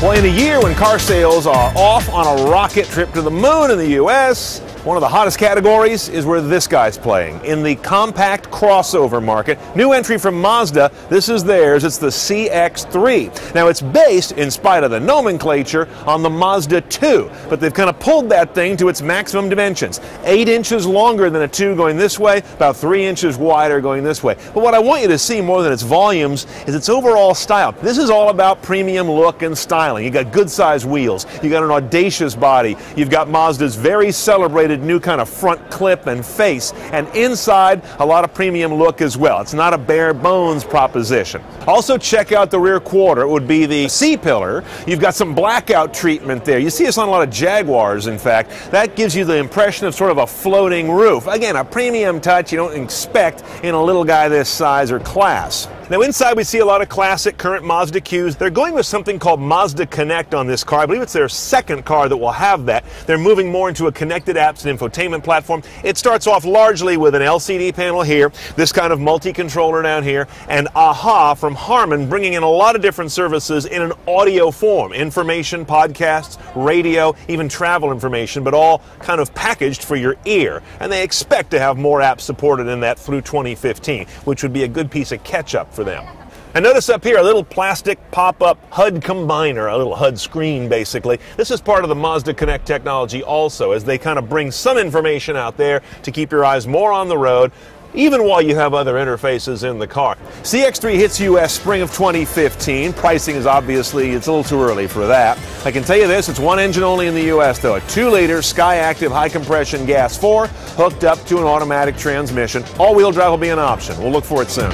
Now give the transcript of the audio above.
Well, in a year when car sales are off on a rocket trip to the moon in the U.S., one of the hottest categories is where this guy's playing in the compact crossover market. New entry from Mazda. This is theirs. It's the CX3. Now, it's based, in spite of the nomenclature, on the Mazda 2, but they've kind of pulled that thing to its maximum dimensions. Eight inches longer than a 2 going this way, about three inches wider going this way. But what I want you to see more than its volumes is its overall style. This is all about premium look and styling. You got good sized wheels, you got an audacious body, you've got Mazda's very celebrated new kind of front clip and face, and inside a lot of premium look as well. It's not a bare bones proposition. Also, check out the rear quarter. It would be the C pillar. You've got some blackout treatment there. You see this on a lot of Jaguars, in fact. That gives you the impression of sort of a floating roof. Again, a premium touch you don't expect in a little guy this size or class. Now inside we see a lot of classic current Mazda cues. They're going with something called Mazda Connect on this car. I believe it's their second car that will have that. They're moving more into a connected apps and infotainment platform. It starts off largely with an LCD panel here, this kind of multi-controller down here, and AHA from Harman bringing in a lot of different services in an audio form. Information, podcasts, radio, even travel information, but all kind of packaged for your ear. And they expect to have more apps supported in that through 2015, which would be a good piece of catch-up for them. And notice up here a little plastic pop-up HUD combiner, a little HUD screen basically. This is part of the Mazda Connect technology also as they kind of bring some information out there to keep your eyes more on the road even while you have other interfaces in the car. CX3 hits US spring of 2015. Pricing is obviously, it's a little too early for that. I can tell you this, it's one engine only in the US though, a 2-liter Skyactiv high compression gas 4 hooked up to an automatic transmission. All-wheel drive will be an option. We'll look for it soon.